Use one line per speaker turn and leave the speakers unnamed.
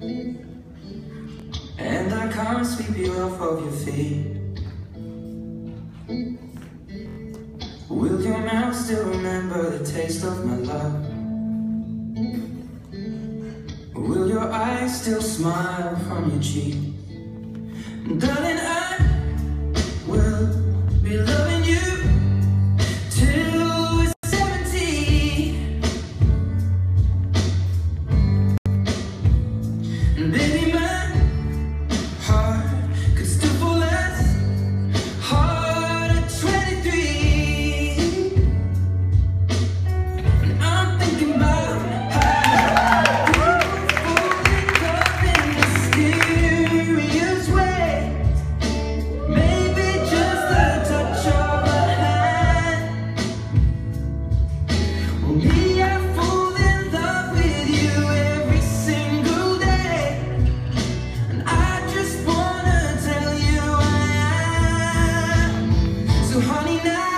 And I can't sweep you off of your feet. Will your mouth still remember the taste of my love? Will your eyes still smile from your cheek? olhar.